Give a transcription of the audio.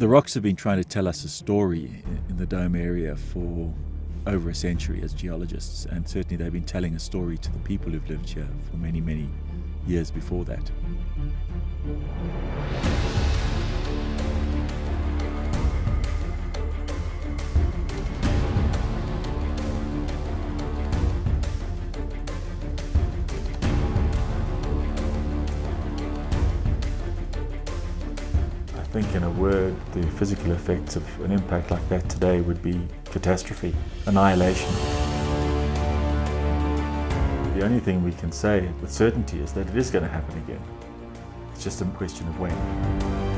The rocks have been trying to tell us a story in the dome area for over a century as geologists, and certainly they've been telling a story to the people who've lived here for many, many years before that. Think in a word, the physical effects of an impact like that today would be catastrophe, annihilation. The only thing we can say with certainty is that it is going to happen again. It's just a question of when.